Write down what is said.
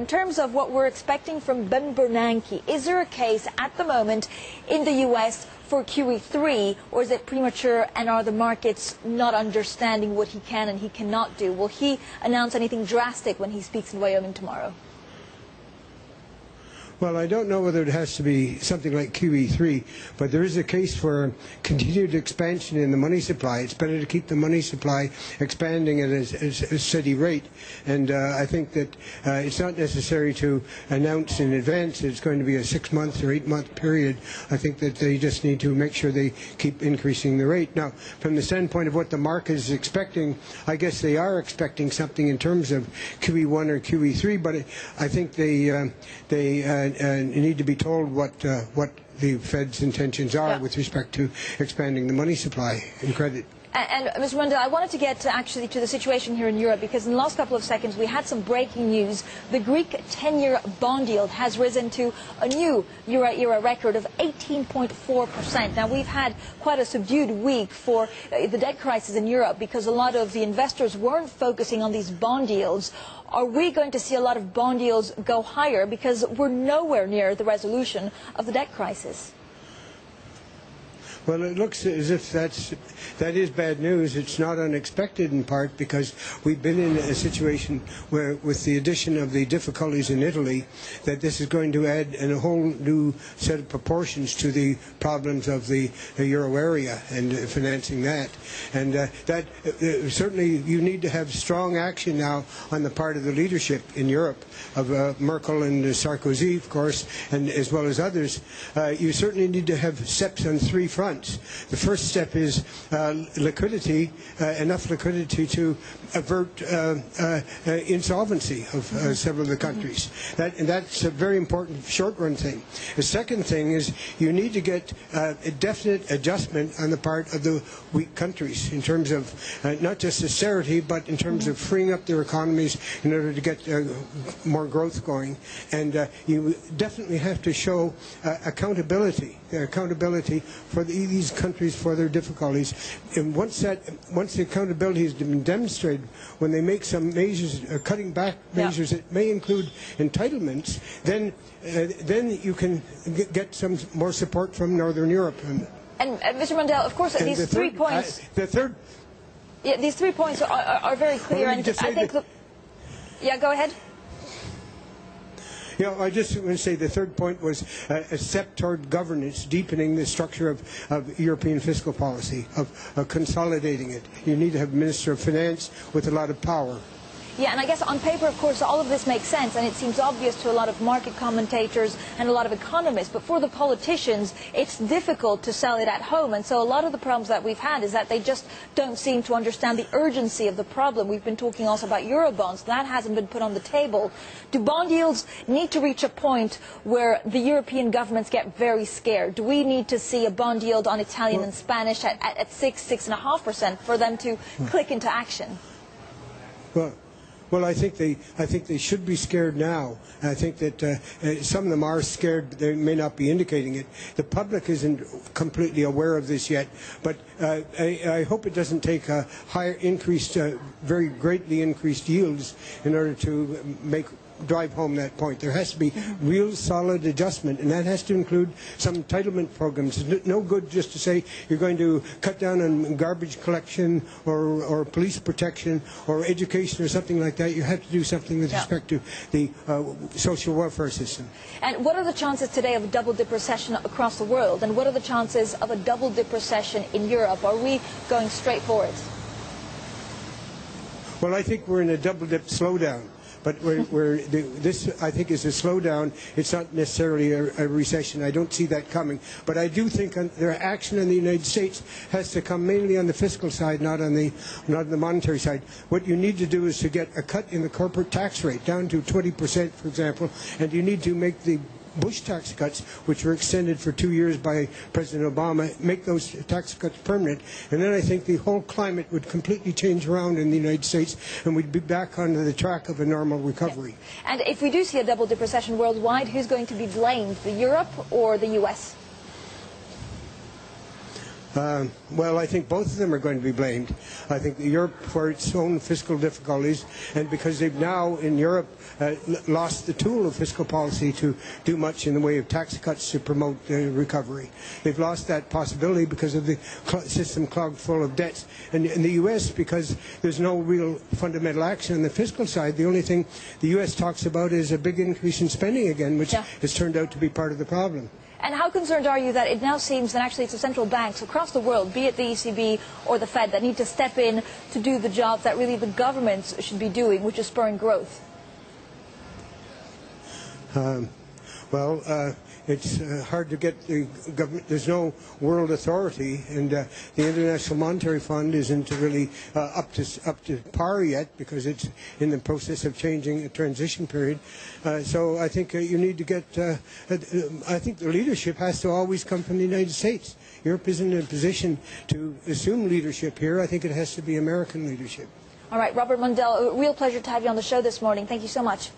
In terms of what we're expecting from Ben Bernanke, is there a case at the moment in the US for QE3 or is it premature and are the markets not understanding what he can and he cannot do? Will he announce anything drastic when he speaks in Wyoming tomorrow? Well, I don't know whether it has to be something like QE3, but there is a case for continued expansion in the money supply. It's better to keep the money supply expanding at a, a, steady rate. And uh, I think that uh, it's not necessary to announce in advance it's going to be a six-month or eight-month period. I think that they just need to make sure they keep increasing the rate. Now, from the standpoint of what the market is expecting, I guess they are expecting something in terms of QE1 or QE3, but I think they, uh, they and you need to be told what uh, what the Fed's intentions are Yeah. with respect to expanding the money supply and credit. And, and Ms. Mundell, I wanted to get to actually to the situation here in Europe because in the last couple of seconds we had some breaking news. The Greek 10-year bond yield has risen to a new Euro-era record of 18.4%. Now we've had quite a subdued week for uh, the debt crisis in Europe because a lot of the investors weren't focusing on these bond yields. Are we going to see a lot of bond yields go higher because we're nowhere near the resolution of the debt crisis? Well, it looks as if that's that is bad news. It's not unexpected in part because we've been in a situation where, with the addition of the difficulties in Italy, that this is going to add a whole new set of proportions to the problems of the, the euro area and financing that. And uh, that uh, certainly you need to have strong action now on the part of the leadership in Europe of uh, Merkel and Sarkozy, of course, and as well as others. Uh, you certainly need to have steps on three fronts. The first step is uh, liquidity, uh, enough liquidity to avert uh, uh, insolvency of uh, several of the countries. That, and that's a very important short-run thing. The second thing is you need to get a definite adjustment on the part of the weak countries in terms of not just austerity, but in terms of freeing up their economies in order to get more growth going. And you definitely have to show accountability, accountability for the, these countries for their difficulties. And once that, once the accountability has been demonstrated, when they make some measures, uh, cutting back measures that may include entitlements, then uh, then you can get, get some more support from Northern Europe. And, And uh, Mr. Mundell, of course, and these the three third, points. uh, the third Yeah, these three points are, are, are very clear, me and I think. The, yeah, go ahead. Yeah, I just want to say the third point was uh, a step toward governance, deepening the structure of, of European fiscal policy, of, of consolidating it. You need to have a Minister of Finance with a lot of power. Yeah, and I guess on paper, of course, all of this makes sense, and it seems obvious to a lot of market commentators and a lot of economists. But for the politicians, it's difficult to sell it at home, and so a lot of the problems that we've had is that they just don't seem to understand the urgency of the problem. We've been talking also about eurobonds; that hasn't been put on the table. Do bond yields need to reach a point where the European governments get very scared? Do we need to see a bond yield on Italian and Spanish at, at, at six, six and a half percent for them to click into action? Well, well, I think they, I think they should be scared now. I think that uh, uh, some of them are scared, they may not be indicating it. The public isn't completely aware of this yet, but uh, I, I hope it doesn't take uh, higher increased, uh, very greatly increased yields in order to make drive home that point. There has to be real solid adjustment, and that has to include some entitlement programs. It's no good just to say you're going to cut down on garbage collection or, or police protection or education or something like that. You have to do something with Yeah. respect to the uh, social welfare system. And what are the chances today of a double dip recession across the world? And what are the chances of a double dip recession in Europe? Are we going straight for it? Well, I think we're in a double dip slowdown. But we're, we're, this, I think, is a slowdown. It's not necessarily a, a recession. I don't see that coming. But I do think their action in the United States has to come mainly on the fiscal side, not on the, not on the monetary side. What you need to do is to get a cut in the corporate tax rate down to 20%, for example, and you need to make the Bush tax cuts, which were extended for two years by President Obama, make those tax cuts permanent. And then I think the whole climate would completely change around in the United States, and we'd be back onto the track of a normal recovery. And if we do see a double dip recession worldwide, who's going to be blamed? The Europe or the US? Um, well, I think both of them are going to be blamed. I think Europe for its own fiscal difficulties, and because they've now in Europe uh, lost the tool of fiscal policy to do much in the way of tax cuts to promote uh, recovery. They've lost that possibility because of the cl- system clogged full of debts. And in the U.S., because there's no real fundamental action on the fiscal side, the only thing the U.S. talks about is a big increase in spending again, which Yeah. has turned out to be part of the problem. And how concerned are you that it now seems that actually it's the central banks across the world, be it the ECB or the Fed, that need to step in to do the job that really the governments should be doing, which is spurring growth? Well, uh, it's uh, hard to get the government. There's no world authority, and uh, the International Monetary Fund isn't really uh, up to up to par yet because it's in the process of changing a transition period. Uh, so I think uh, you need to get. Uh, I think the leadership has to always come from the United States. Europe isn't in a position to assume leadership here. I think it has to be American leadership. All right, Robert Mundell, a real pleasure to have you on the show this morning. Thank you so much.